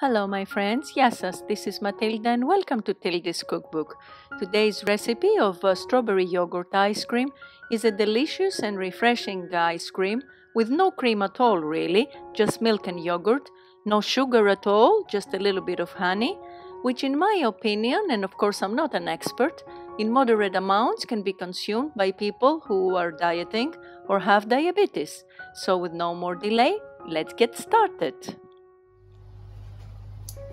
Hello, my friends. Yes, this is Matilda, and welcome to Tildi's Cookbook. Today's recipe of uh, strawberry yogurt ice cream is a delicious and refreshing ice cream with no cream at all, really, just milk and yogurt, no sugar at all, just a little bit of honey, which, in my opinion, and of course I'm not an expert, in moderate amounts can be consumed by people who are dieting or have diabetes. So, with no more delay, let's get started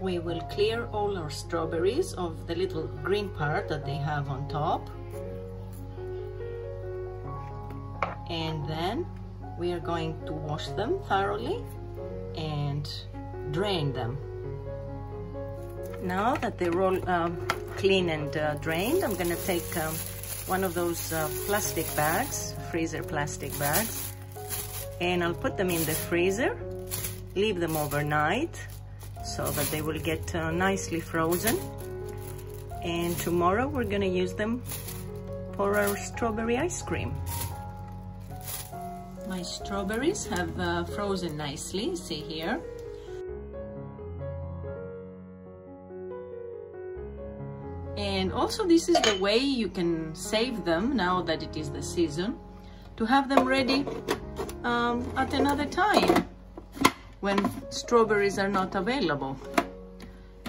we will clear all our strawberries of the little green part that they have on top. And then we are going to wash them thoroughly and drain them. Now that they're all um, clean and uh, drained, I'm gonna take um, one of those uh, plastic bags, freezer plastic bags, and I'll put them in the freezer, leave them overnight, so that they will get uh, nicely frozen. And tomorrow we're gonna use them for our strawberry ice cream. My strawberries have uh, frozen nicely, see here. And also this is the way you can save them now that it is the season to have them ready um, at another time when strawberries are not available.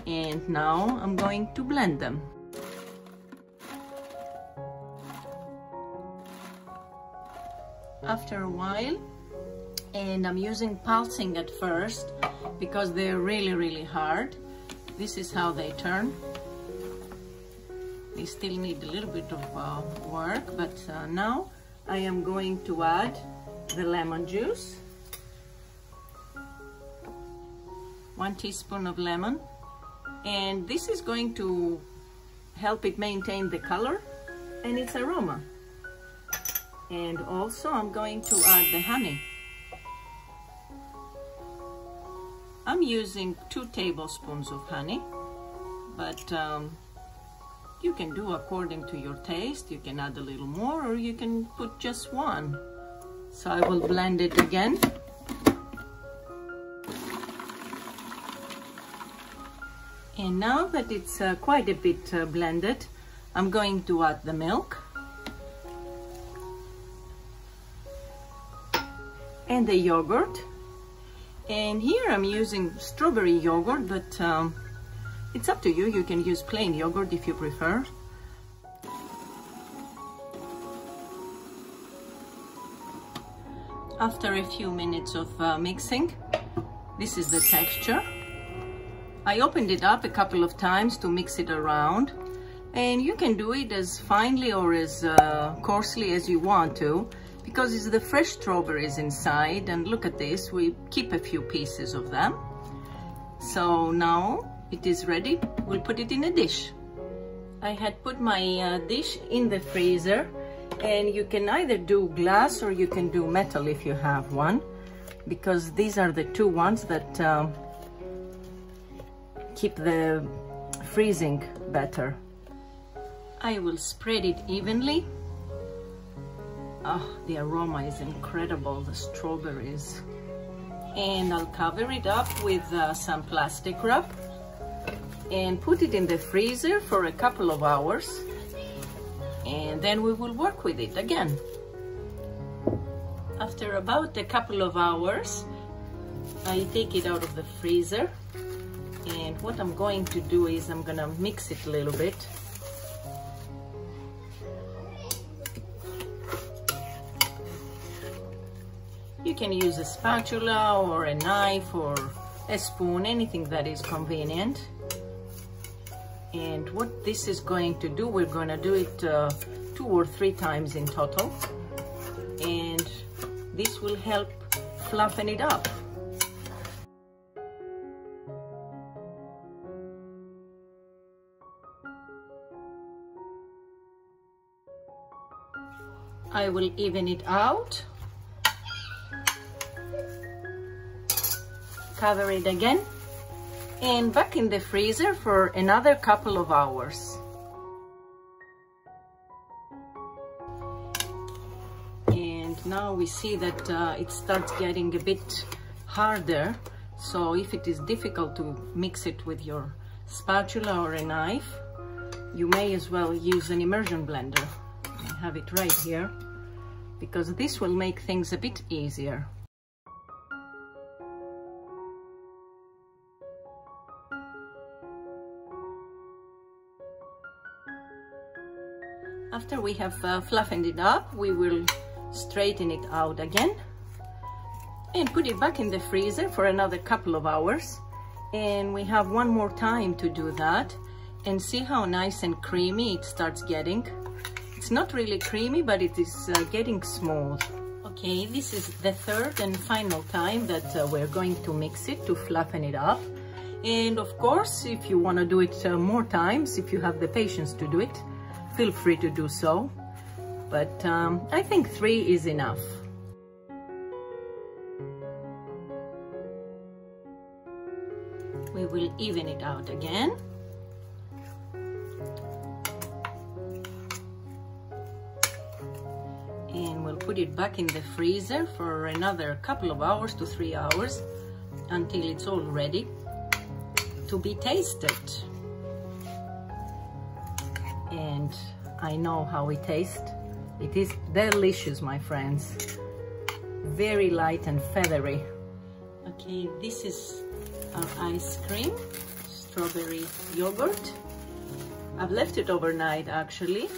And now I'm going to blend them. After a while, and I'm using pulsing at first because they're really, really hard. This is how they turn. They still need a little bit of uh, work, but uh, now I am going to add the lemon juice. One teaspoon of lemon. And this is going to help it maintain the color and its aroma. And also I'm going to add the honey. I'm using two tablespoons of honey but um, you can do according to your taste. You can add a little more or you can put just one. So I will blend it again And now that it's uh, quite a bit uh, blended, I'm going to add the milk. And the yogurt. And here I'm using strawberry yogurt, but um, it's up to you. You can use plain yogurt if you prefer. After a few minutes of uh, mixing, this is the texture. I opened it up a couple of times to mix it around. And you can do it as finely or as uh, coarsely as you want to because it's the fresh strawberries inside. And look at this we keep a few pieces of them. So now it is ready. We'll put it in a dish. I had put my uh, dish in the freezer. And you can either do glass or you can do metal if you have one because these are the two ones that uh, keep the freezing better. I will spread it evenly. Oh, the aroma is incredible, the strawberries. And I'll cover it up with uh, some plastic wrap and put it in the freezer for a couple of hours. And then we will work with it again. After about a couple of hours, I take it out of the freezer what I'm going to do is I'm gonna mix it a little bit. You can use a spatula or a knife or a spoon anything that is convenient. And what this is going to do we're going to do it uh, two or three times in total. And this will help fluffen it up I will even it out. Cover it again and back in the freezer for another couple of hours. And now we see that uh, it starts getting a bit harder. So if it is difficult to mix it with your spatula or a knife, you may as well use an immersion blender. I have it right here because this will make things a bit easier. After we have uh, flattened it up, we will straighten it out again and put it back in the freezer for another couple of hours. And we have one more time to do that and see how nice and creamy it starts getting. It's not really creamy, but it is uh, getting smooth. Okay, this is the third and final time that uh, we're going to mix it to flatten it up. And of course, if you want to do it uh, more times, if you have the patience to do it, feel free to do so. But um, I think three is enough. We will even it out again. Put it back in the freezer for another couple of hours to three hours until it's all ready to be tasted. And I know how it tastes. It is delicious, my friends. Very light and feathery. Okay, this is our ice cream, strawberry yogurt. I've left it overnight actually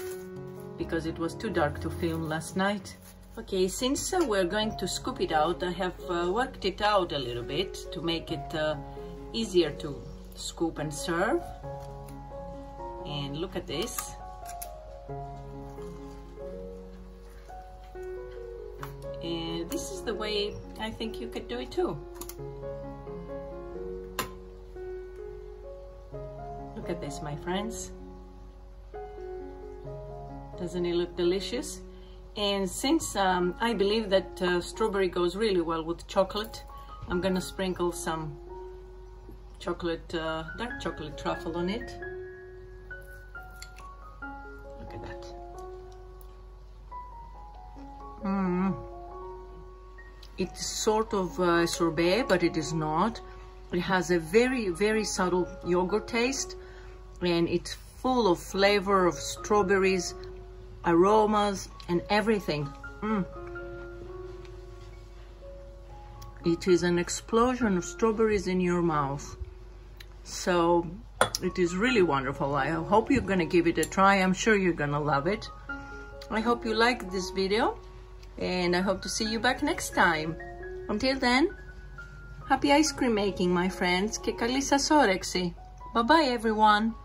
because it was too dark to film last night. Okay, since uh, we're going to scoop it out, I have uh, worked it out a little bit to make it uh, easier to scoop and serve. And look at this. And this is the way I think you could do it too. Look at this, my friends. Doesn't it look delicious? And since um, I believe that uh, strawberry goes really well with chocolate, I'm gonna sprinkle some chocolate, uh, dark chocolate truffle on it. Look at that. Mmm. It's sort of uh, sorbet, but it is not. It has a very, very subtle yogurt taste and it's full of flavor of strawberries, aromas and everything. Mm. It is an explosion of strawberries in your mouth. So it is really wonderful. I hope you're gonna give it a try. I'm sure you're gonna love it. I hope you liked this video and I hope to see you back next time. Until then, happy ice cream making, my friends. Και καλή σας όρεξη. Bye bye everyone.